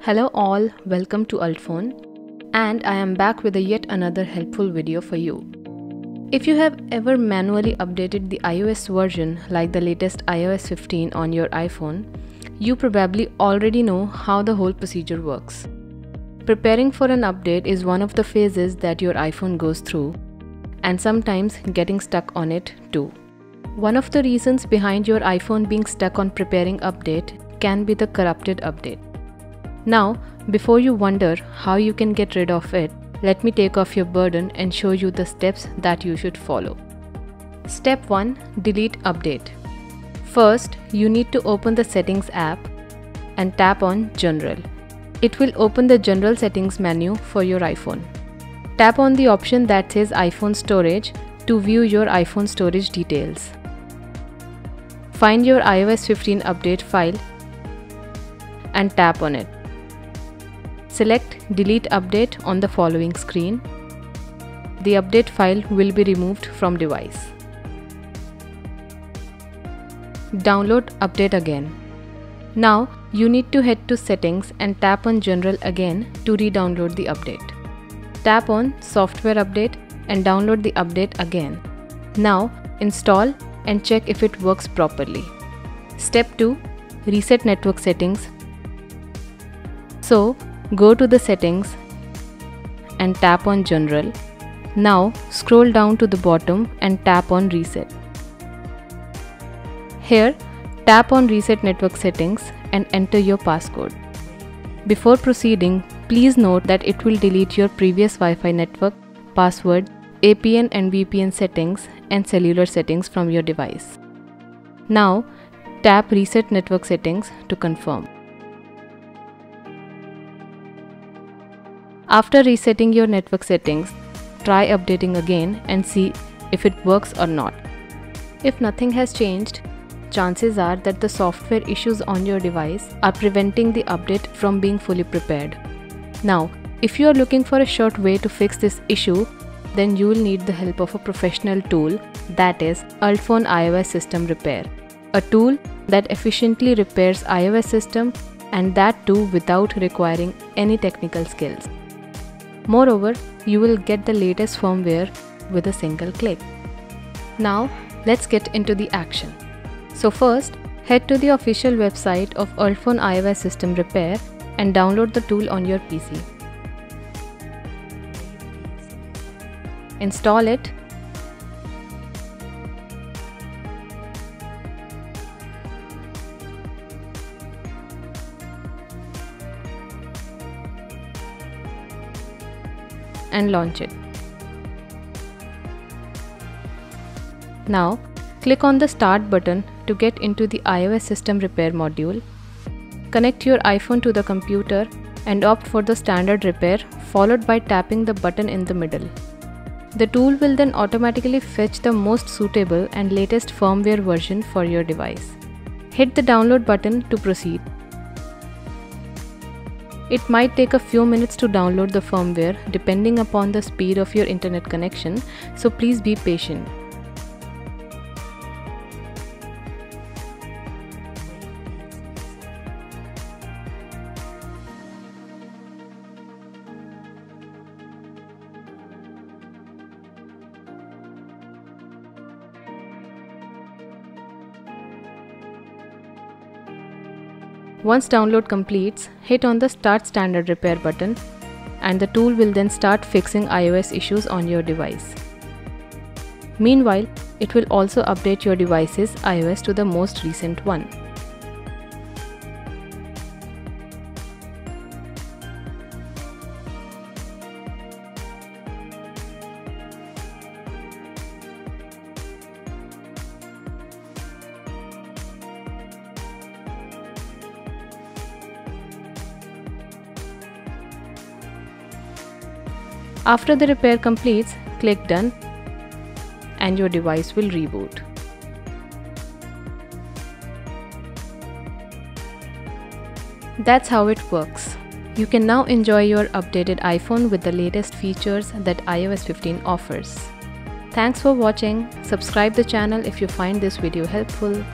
Hello all, welcome to UltFone and I am back with a yet another helpful video for you. If you have ever manually updated the iOS version like the latest iOS 15 on your iPhone, you probably already know how the whole procedure works. Preparing for an update is one of the phases that your iPhone goes through and sometimes getting stuck on it too. One of the reasons behind your iPhone being stuck on preparing update can be the corrupted update. Now, before you wonder how you can get rid of it, let me take off your burden and show you the steps that you should follow. Step 1 Delete Update. First, you need to open the Settings app and tap on General. It will open the General Settings menu for your iPhone. Tap on the option that says iPhone Storage to view your iPhone storage details. Find your iOS 15 update file and tap on it. Select Delete Update on the following screen. The update file will be removed from device. Download Update again. Now you need to head to Settings and tap on General again to re-download the update. Tap on Software Update and download the update again. Now install and check if it works properly. Step 2 Reset network settings. So Go to the settings and tap on general. Now scroll down to the bottom and tap on reset. Here tap on reset network settings and enter your passcode. Before proceeding, please note that it will delete your previous Wi-Fi network, password, APN and VPN settings and cellular settings from your device. Now tap reset network settings to confirm. After resetting your network settings, try updating again and see if it works or not. If nothing has changed, chances are that the software issues on your device are preventing the update from being fully prepared. Now, if you are looking for a short way to fix this issue, then you will need the help of a professional tool that is UltFone iOS System Repair. A tool that efficiently repairs iOS system and that too without requiring any technical skills. Moreover, you will get the latest firmware with a single click. Now, let's get into the action. So first, head to the official website of UltFone iOS System Repair and download the tool on your PC. Install it and launch it. Now, click on the Start button to get into the iOS System Repair module. Connect your iPhone to the computer and opt for the standard repair followed by tapping the button in the middle. The tool will then automatically fetch the most suitable and latest firmware version for your device. Hit the download button to proceed. It might take a few minutes to download the firmware depending upon the speed of your internet connection, so please be patient. Once download completes, hit on the Start Standard Repair button and the tool will then start fixing iOS issues on your device. Meanwhile, it will also update your device's iOS to the most recent one. After the repair completes, click Done and your device will reboot. That's how it works. You can now enjoy your updated iPhone with the latest features that iOS 15 offers. Thanks for watching. Subscribe the channel if you find this video helpful.